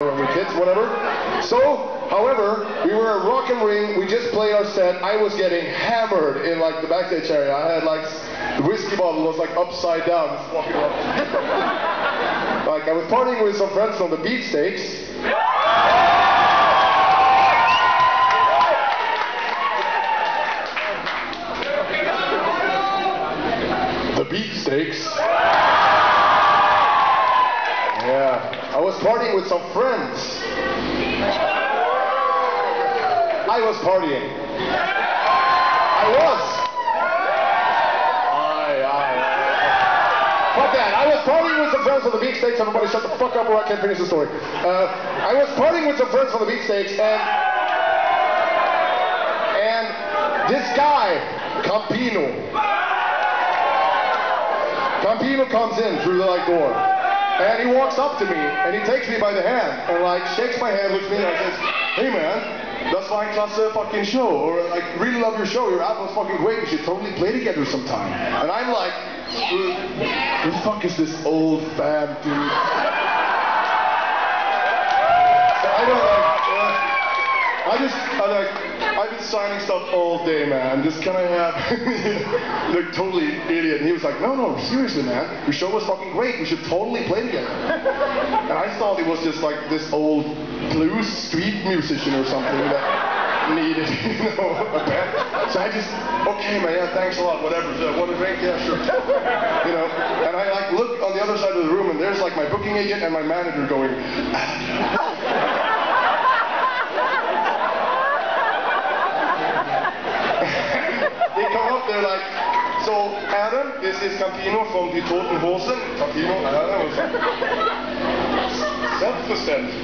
we kids, whatever. So, however, we were at Rock am Ring. We just played our set. I was getting hammered in like the backstage area. I had like the whiskey bottle was like upside down, like I was partying with some friends from the Beatsteaks. The Beatsteaks. Partying with some friends. I was partying. I was. Aye, aye. Fuck that. I was partying with some friends on the Beatsteaks. Everybody shut the fuck up or I can't finish the story. Uh, I was partying with some friends on the Beatsteaks and and this guy, Campino. Campino comes in through the like door. And he walks up to me and he takes me by the hand and like shakes my hand, looks me and says, Hey man, that's fine klasse uh, fucking show. Or like, really love your show, your album's fucking great, we should totally play together sometime. And I'm like, who, the fuck is this old fam dude? Signing stuff all day, man. Just can I have, look totally idiot. And he was like, no, no, seriously, man. Your show was fucking great. We should totally play together. And I thought it was just like this old blues street musician or something that needed, you know, a band. So I just, okay, man, yeah, thanks a lot, whatever. So, a drink? Yeah, sure. You know, and I like look on the other side of the room and there's like my booking agent and my manager going, ah. This is Campino from Die Toten Hosen. Campino, Adam, selbstverständlich.